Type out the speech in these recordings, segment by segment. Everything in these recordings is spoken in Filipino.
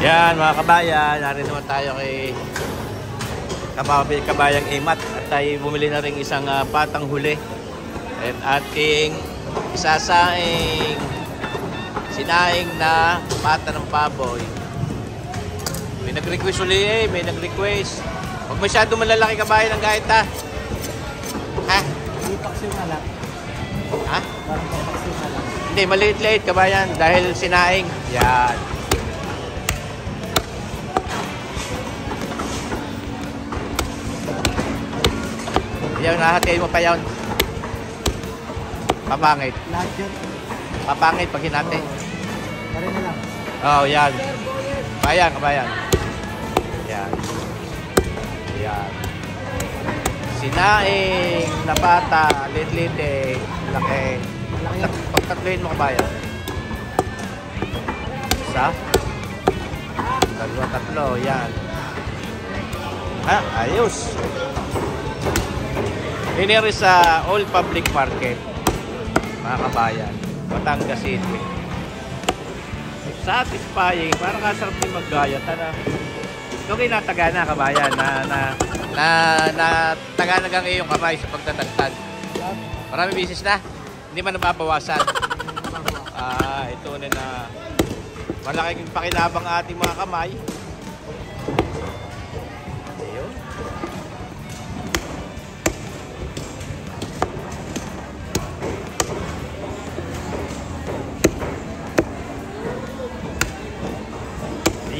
Yan mga kabayan, narin naman tayo kay kababi, kabayang Imat at tayo bumili na rin isang ah, patang huli at ating isasaing sinaing na pata ng baboy. May nag-request uli eh, may nag-request. Huwag masyado malalaki kabayan ng gahit ha. Ha? Ipax yung alat. Ha? Parang. Hindi, maliit-liit kabayan dahil sinaing. Yan. Yan, nahatiin mo pa yun. Papangit. Lahat yun. Papangit pag hinati. Pare na lang. Oh, yan. Kabayan, kabayan. Yan. Yan. Sinaing na pata, lit-lit eh, laki. Malaki yan. Pagtatluin mo kabayan. Isa. Dalawa, tatlo. Yan. Ah, ayos. Hiniri sa All Public Market. Mga kabayan. Batangas City. Satisfying. Parang kasarap din maggayat. Ano? Ikaw kayo nataga na kabayan na na na, na taganagang ang iyong kamay sa pagtatagtag. Marami bisis na. Hindi man nababawasan. Ah, ito na na malaking pakinabang ating mga kamay.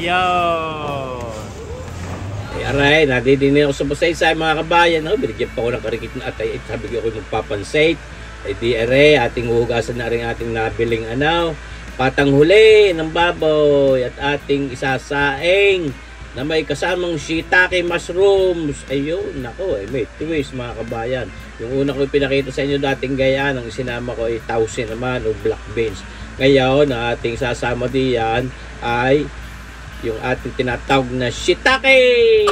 Ayun. Ay, aray, nadidinin ako sa basay mga kabayan. No? Binigyan pa ako ng karikit na atay. At sabi ko ako magpapansate. Ay di aray, ating huhugasan na rin ating nabiling ano, patang huli ng baboy at ating isasaing na may kasamang shiitake mushrooms. Ayun, nako, eh, may twist mga kabayan. Yung una ko pinakita sa inyo dating gayaan, ang isinama ko ay tausin naman o black beans. Ngayon, ang ating sasama diyan ay yung ating tinatawag na shiitake!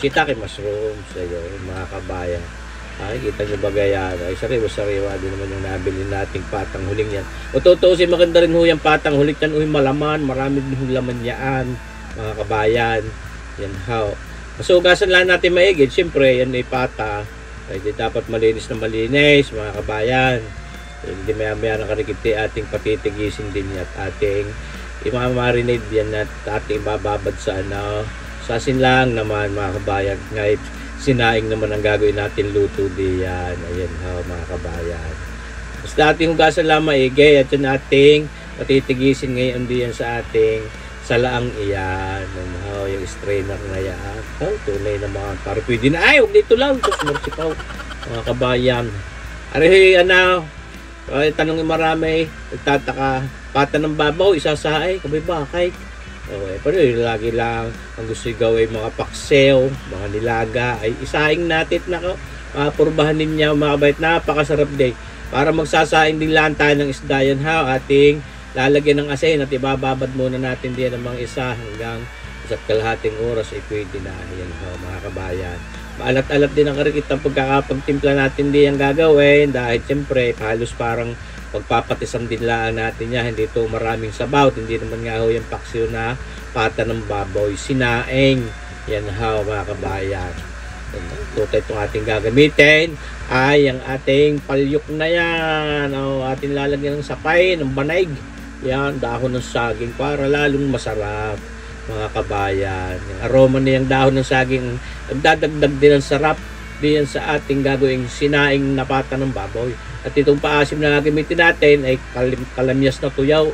Shiitake mushrooms. Ayun, mga kabayan. Ay, kita nyo ba gaya? Ay, sariwa-sariwa din naman yung nabili nating patang huling yan. O totoo si maganda rin ho yung patang huling yan. Uy, malaman. Marami din hong laman yan, mga kabayan. Yan how. Masugasan lang natin maigid. Siyempre, yan ay pata. Ay, di dapat malinis na malinis, mga kabayan. Hindi maya maya nakarikiti ating patitigisin din at ating imamarinate yan at ating bababad sa ano. Sa lang naman, mga kabayan. Ngayon, sinaing naman ang gagawin natin luto diyan. Ayan ha, mga kabayan. Basta ating hugasan lang maigi at yun ating patitigisin ngayon diyan sa ating salaang iyan. Ha, yung strainer na yan. Oh, tunay na mga para pwede na. Ay, huwag dito lang. Ito, sumursipaw. Mga kabayan. Ari, ano, ay, tanongin marami, nagtataka, pata ng babaw, isasaay, kabay bakay. Okay, pero yun, lagi lang ang gusto gawin mga pakseo, mga nilaga, ay isaing natin na mapurbahan ninyo mga kabait, napakasarap din. Para magsasaing din lang tayo ng isda yan ha, ating lalagyan ng asin at ibababad muna natin din ng mga isa hanggang isa't kalahating oras ay pwede na yan ha, mga kabayan. Maalat-alat din ang karikit ang pagkakapagtimpla natin din ang gagawin dahil siyempre halos parang pagpapatisan din lang natin niya hindi to maraming sabaw. Hindi naman nga ho yung paksiw na pata ng baboy. Sinaing. Yan ho mga kabayan. Ito itong ating gagamitin. Ay ang ating palyok na yan. O ating lalagyan ng sapay ng banig yan dahon ng saging para lalong masarap mga kabayan yung aroma na yung dahon ng saging nagdadagdag din ng sarap diyan sa ating gagawing sinaing na pata ng baboy at itong paasim na gagamitin natin ay kalim, kalamyas na tuyaw.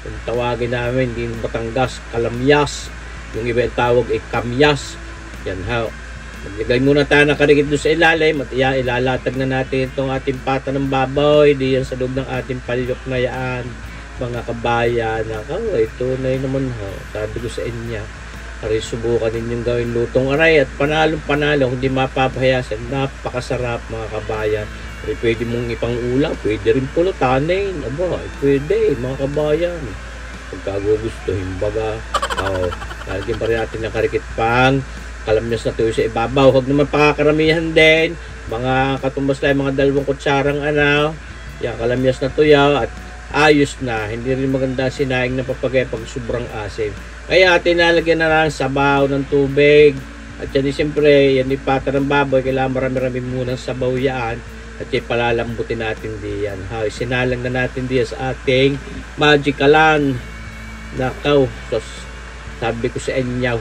Kung tawagin namin, hindi Batangas, kalamyas. Yung iba yung tawag ay kamyas. Yan ha. Maglagay muna tayo ng karikit doon sa ilalim at iya, ilalatag na natin itong ating pata ng baboy diyan sa loob ng ating palyok na yan. Mga kabayan. Oh, ito na naman ha. Sabi ko sa inyo. Aray subukan ninyong gawin lutong aray at panalong panalo hindi mapapahayasan napakasarap mga kabayan eh, pwede mong ipang ulam, pwede rin pulutanin. Aba, pwede, mga kabayan. Pagka gugustuhin, baga. Oh, lalagyan pa rin natin ng karikit pang kalamyas na tuyo sa ibabaw. Huwag naman pakakaramihan din. Mga katumbas lang, mga dalawang kutsarang ano. Yan, kalamyas na tuyo at ayos na. Hindi rin maganda sinaing na papagay pag sobrang asim. Kaya tinalagyan na lang sabaw ng tubig. At yan siyempre, yan yung pata ng baboy. Kailangan marami-rami munang sabaw yan. At yan palalambutin natin diyan. Ha, sinalang na natin diyan sa ating magikalan. Nakaw. So, sabi ko sa inyo,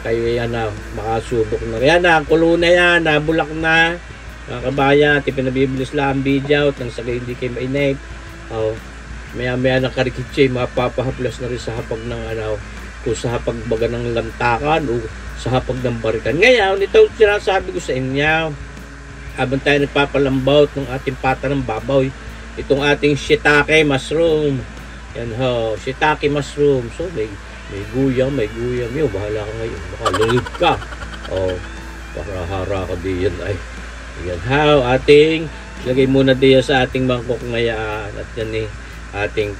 kayo yan na makasubok na. Yan na, kulo na yan, nabulak na. Mga kabayan, at pinabibilis lang ang video nang sagay hindi kayo mainip. Oh, maya maya ng karikitse, mapapahaplas na rin sa hapag ng ano, kung sa hapag baga ng lantakan o sa hapag ng barikan. Ngayon, ito sinasabi ko sa inyo, habang tayo nagpapalambot ng ating pata ng babaw, itong ating shiitake mushroom. Yan ho, shiitake mushroom. So, may, may guyam, may guyam. Yo, bahala ka ngayon. Baka lulog ka. Oh, para hara ka diyan ay. Yan how ating ilagay muna diyan sa ating mangkok ngayon at yan eh ating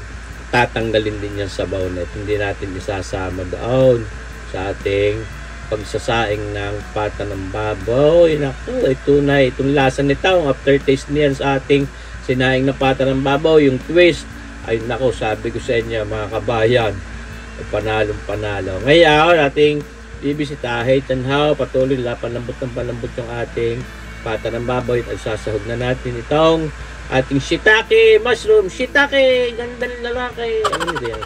tatanggalin din yan sa baonet. Hindi natin isasama doon sa ating pagsasaing ng pata ng baboy. Naku, ito na itong lasa nito, ang aftertaste niyan sa ating sinaing na pata ng baboy, yung twist. Ay nako, sabi ko sa inyo mga kabayan, panalong panalo. Ngayon, ating bibisitahin, tanhaw, patuloy, lapalambot ng palambot yung ating pata ng baboy at sasahog na natin itong ating shiitake mushroom. Shiitake, gandang lalaki. Ano yan?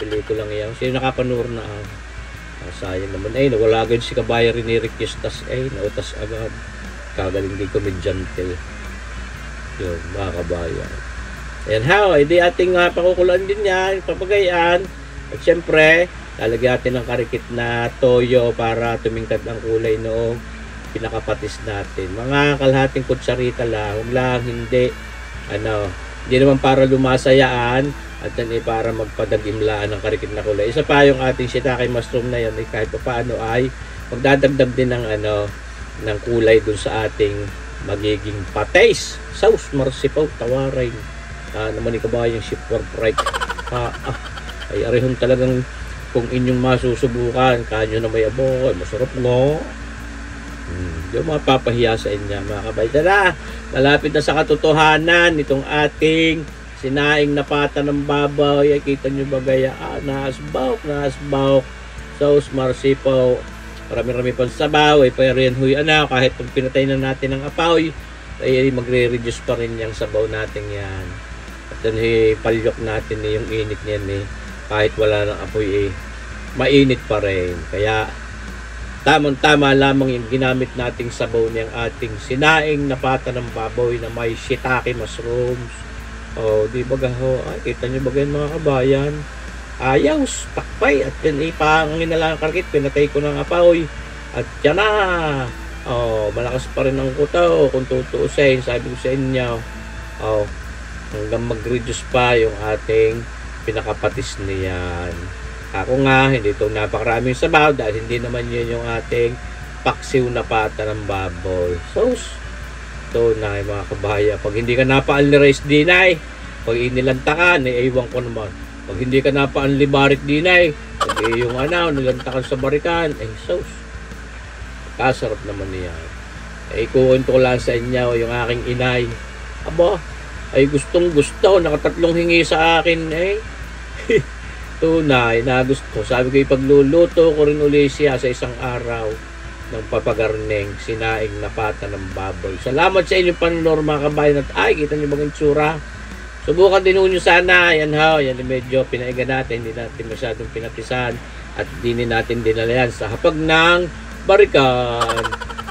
Pelikula lang yan. Sino nakapanood na ah? Ah, sayang naman eh, nawala agad si Kabaya rin ni Ricky tas eh, nautas agad. Kagaling din komedyante. Yun, mga kabayan. Ayan how, edi ating uh, pakukulan din yan, papagayaan. At syempre, lalagyan natin ng karikit na toyo para tumingkad ang kulay noong pinakapatis natin. Mga kalahating kutsarita lang, lang, hindi, ano, hindi naman para lumasayaan, at ay para magpadagimlaan ng karikit na kulay. Isa pa yung ating shiitake mushroom na yan, ay kahit pa paano ay magdadagdag din ng ano, ng kulay dun sa ating magiging patis. Sauce, marsipaw, tawarin. Ah, naman ba yung ship for fright? Ah, ah, ay arehon talagang kung inyong masusubukan, kanyo na may abo, ay masarap no? Hmm, mo mapapahiya sa inyo mga kabay. Tara, malapit na sa katotohanan itong ating sinaing na pata ng babaw. Ay, kita nyo ba gaya? Ah, nasbawk, nasbawk. Sauce, marsipaw. Marami-rami pang sabaw. Ay, pa rin huy, ano, kahit pag pinatay na natin ang apoy, ay magre-reduce pa rin yung sabaw natin yan. At then, eh, palyok natin eh, yung init niyan eh. Kahit wala ng apoy eh, mainit pa rin. Kaya, tamang-tama lamang yung ginamit nating sabaw niyang ating sinaing na pata ng baboy na may shiitake mushrooms. O, di ba gaho? Ay, kita niyo ba ganyan mga kabayan? Ayaw, takpay. At yan, ipangin na lang ang karkit. Pinatay ko ng apoy. At yan na. Oh, malakas pa rin ang kutaw kung tutuusin. Sabi ko sa inyo. Oh, hanggang mag-reduce pa yung ating pinakapatis niyan. Ako nga, hindi ito napakaraming sabaw dahil hindi naman yun yung ating paksiw na pata ng baboy. So, ito na mga kabaya. Pag hindi ka napa-unli-rice dinay, pag inilantakan, eh, ewan ko naman. Pag hindi ka napa-unli-barik dinay, pag eh, yung ano, nilantakan sa barikan, eh, sauce. Kasarap naman niya. Eh, kuwento ko lang sa inyo yung aking inay. Aba, ay gustong gusto, nakatatlong hingi sa akin eh. Tunay na gusto. Sabi ko ipagluluto ko rin uli siya sa isang araw ng papagarneng sinaing na pata ng baboy. Salamat sa inyong panunor mga kabayan at ay, kita niyo bang itsura? Subukan din nyo sana. Yan ha, yan medyo pinaiga natin. Hindi natin masyadong pinatisan at dinin natin dinala yan sa hapag ng barikan.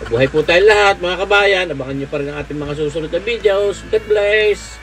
Buhay po tayo lahat mga kabayan. Abangan nyo pa rin ang ating mga susunod na videos. God bless!